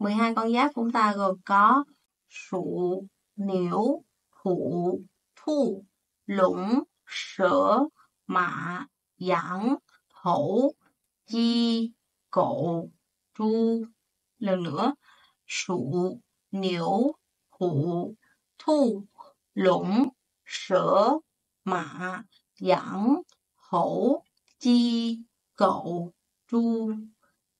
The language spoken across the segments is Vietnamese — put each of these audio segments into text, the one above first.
12 con giáp chúng ta gồm có sụ, niễu, hụ, thu, lũng, sở, mạ, giảng, hổ, chi, cộ, Chu. Lần nữa, sụ, niễu, hụ, thu, lũng, sở, mạ, giảng, hổ, chi, cậu, Chu.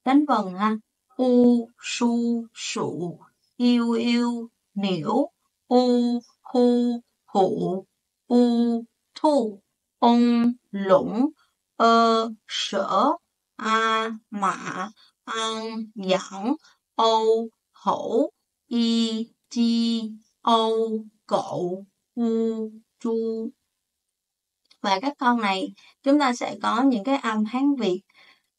Đánh vần ha. U, su, sụ, yêu yêu, niễu, u, hu, hụ, u, thu, ông lũng, ơ, sở, a, mạ, an, giảng âu, hổ, y, chi, âu, cậu, u, chu. Và các con này chúng ta sẽ có những cái âm Hán Việt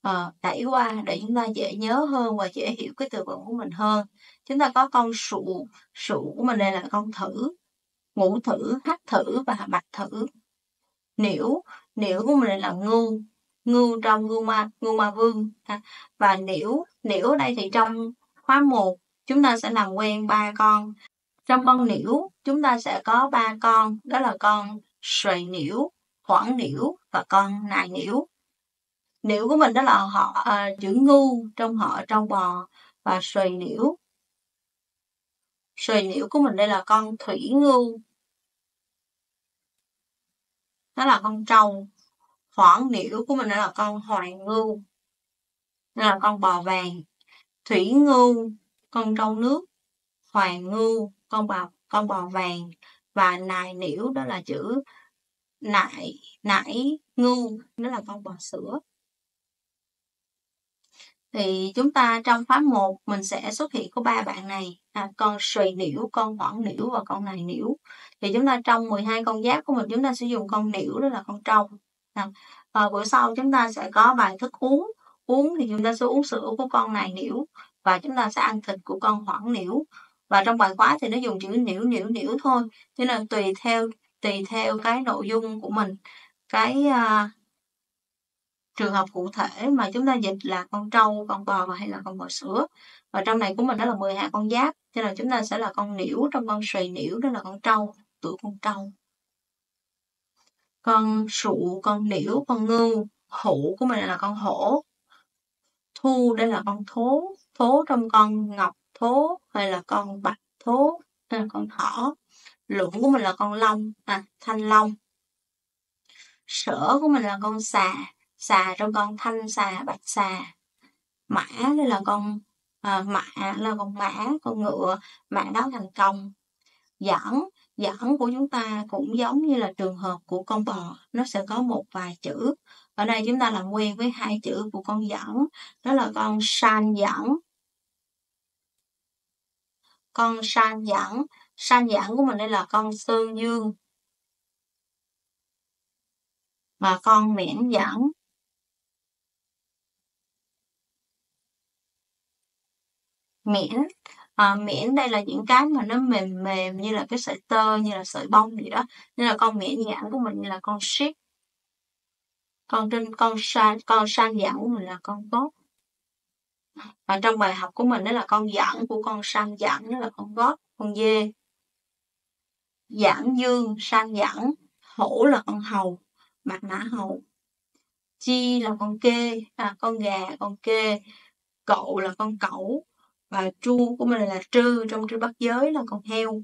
uh, đẩy qua để chúng ta dễ nhớ hơn và dễ hiểu cái từ vựng của mình hơn. Chúng ta có con sụ, sụ của mình đây là con thử, ngũ thử, hắc thử và bạch thử. Niễu, niễu của mình đây là ngưu, ngưu trong ngưu ma, ngưu ma vương. Và niễu, niễu ở đây thì trong khóa 1 chúng ta sẽ làm quen ba con. Trong con niễu chúng ta sẽ có ba con, đó là con sợi niễu, khoảng niễu và con nài niễu. Niễu của mình đó là họ à, chữ ngu trong họ trong bò và sùi niễu. sùi niễu của mình đây là con thủy ngưu. Đó là con trâu. khoảng niễu của mình đó là con hoàng ngưu. Đó là con bò vàng. Thủy ngưu, con trâu nước. Hoàng ngưu, con bò con bò vàng và nài niễu đó là chữ nại nải ngu đó là con bò sữa thì chúng ta trong khóa 1 mình sẽ xuất hiện có ba bạn này. À, con sùi niễu con hoảng niễu và con này niễu thì chúng ta trong 12 con giáp của mình chúng ta sẽ dùng con niễu đó là con trâu à, và bữa sau chúng ta sẽ có bài thức uống. Uống thì chúng ta sẽ uống sữa của con này niễu và chúng ta sẽ ăn thịt của con hoảng niễu và trong bài khóa thì nó dùng chữ niễu niễu niễu thôi. Cho nên tùy theo tùy theo cái nội dung của mình. Cái uh, trường hợp cụ thể mà chúng ta dịch là con trâu con bò hay là con bò sữa và trong này của mình đó là 12 con giáp cho nên chúng ta sẽ là con niễu trong con sùi niễu đó là con trâu tuổi con trâu con sụ con niễu con ngưu hũ của mình là con hổ thu đây là con thố thố trong con ngọc thố hay là con bạch thố hay là con thỏ lũng của mình là con long à, thanh long sở của mình là con xà xà trong con thanh xà bạch xà. Mã đây là con à, mã là con mã con ngựa mã đó thành công. Dẫn dẫn của chúng ta cũng giống như là trường hợp của con bò nó sẽ có một vài chữ. Ở đây chúng ta làm quen với hai chữ của con dẫn đó là con san dẫn con san dẫn san dẫn của mình đây là con sơn dương. Và con miễn dẫn miễn. À, miễn đây là những cái mà nó mềm mềm như là cái sợi tơ như là sợi bông gì đó. Nên là con miễn giãn của mình là con ship con trên con san con san giãn của mình là con tốt và trong bài học của mình đó là con giãn của con san giãn đó là con gót con dê. Giảng dương san giãn hổ là con hầu mặt mã hầu. Chi là con kê à, con gà con kê. Cậu là con cẩu và chu của mình là trư trong trư bắc giới là con heo.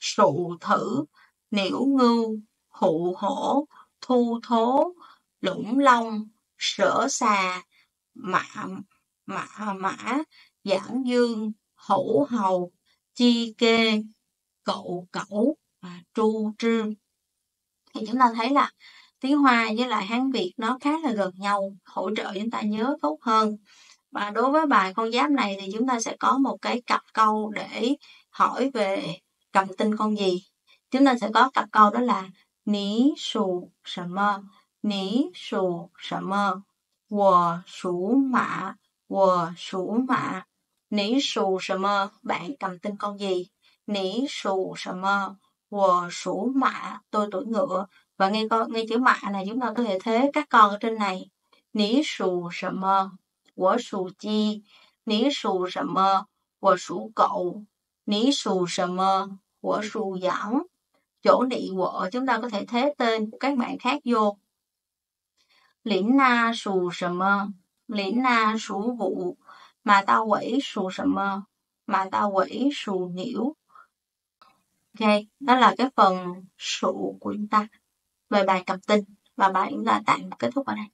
Sụ thử niễu ngưu hụ hổ, thu thố lũng long, sở xà, mạ mạ, mã, giảng dương, hổ hầu, chi kê, cậu, cẩu và tru, trư. Thì chúng ta thấy là tiếng hoa với lại hán việt nó khá là gần nhau, hỗ trợ chúng ta nhớ tốt hơn và đối với bài con giáp này thì chúng ta sẽ có một cái cặp câu để hỏi về cầm tinh con gì. Chúng ta sẽ có cặp câu đó là Ní sù sở mơ, ní sù sở mơ, wò sủ mạ, wò sủ mạ, ní sù sở mơ, bạn cầm tinh con gì? Ní sù sở mơ, wò sủ mạ, tôi tuổi ngựa. Và nghe con nghe chữ mạ này chúng ta có thể thế các con ở trên này. Ní sù sở mơ, 我属鸡， Ní属什么？我属狗。Ní属什么？我属羊。Chỗ nị quợ chúng ta có thể thế tên của các bạn khác vô. Lĩnh na sù什么? Lĩnh na sù vụ. Mà tao quẩy sù什么? Mà tao quẩy sù nhiễu. Ok, đó là cái phần sụ của chúng ta về bài cập tinh và bài chúng ta tạm kết thúc ở đây.